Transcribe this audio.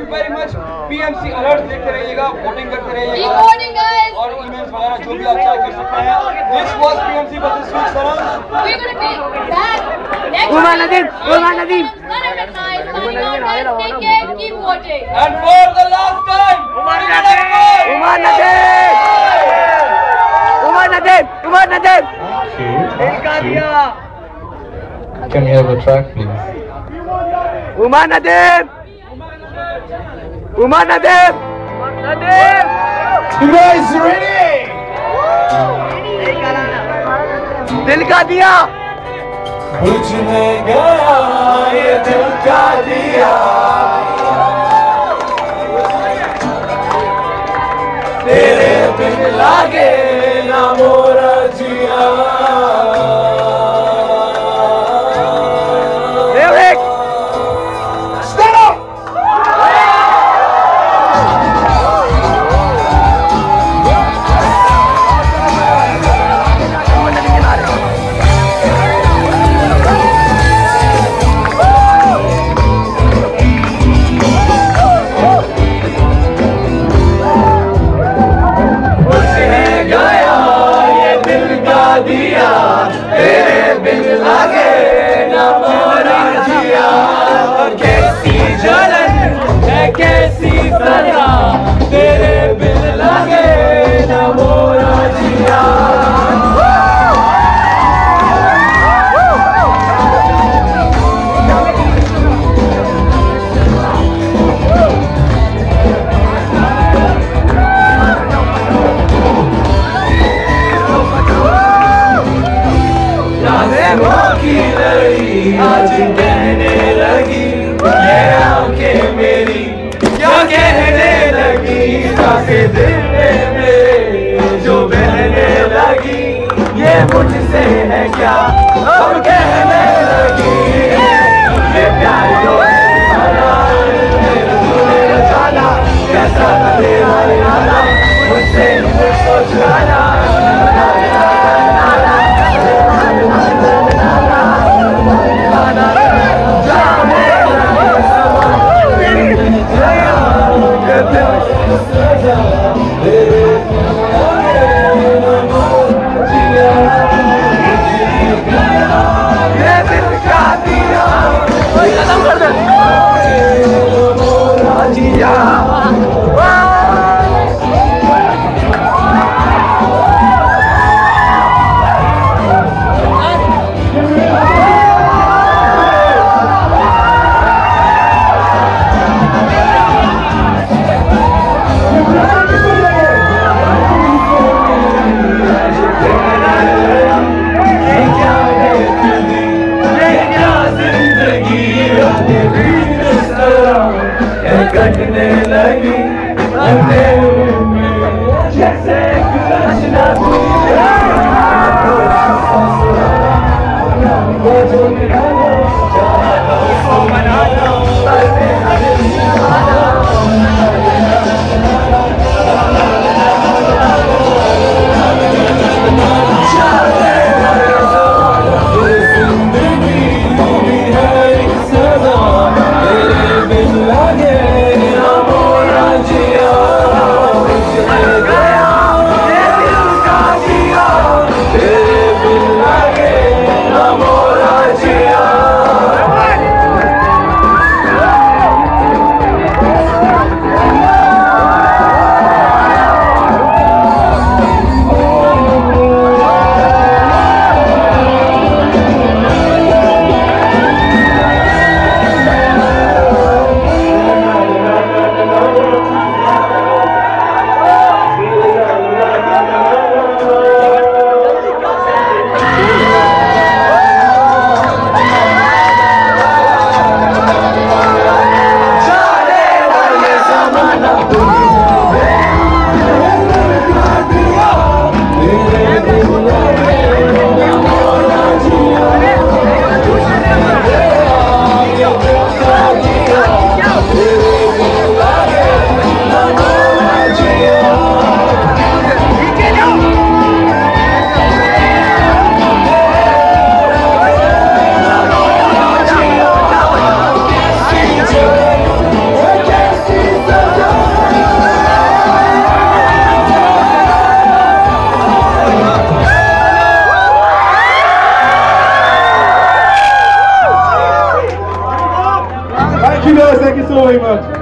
You very much PMC alert देखते रहिएगा voting करते रहिएगा। और ईमेल्स वगैरह जो भी आप चेक कर सकते हैं। This was PMC but this Saran we Nadeem Umar Nadeem. And for the last time Umar Nadeem Umar Nadeem Umar Nadeem. Umar Nadeem एकादिया can you have a track please Umar Nadeem! Nadeem! You guys ready? दिल का दिया बुझने गया ये दिल का दिया तेरे बिन लागे कैसी सजा? तेरे बिन लागे ना मोरा आज कहने लगी। ये आँखें मेरी कहने लगी ताकि दिल में जो बहने लगी, ये मुझसे है क्या अब कहने लगी। ये प्यार जो कैसा तेरा 생각나시나 보다 aí, mano.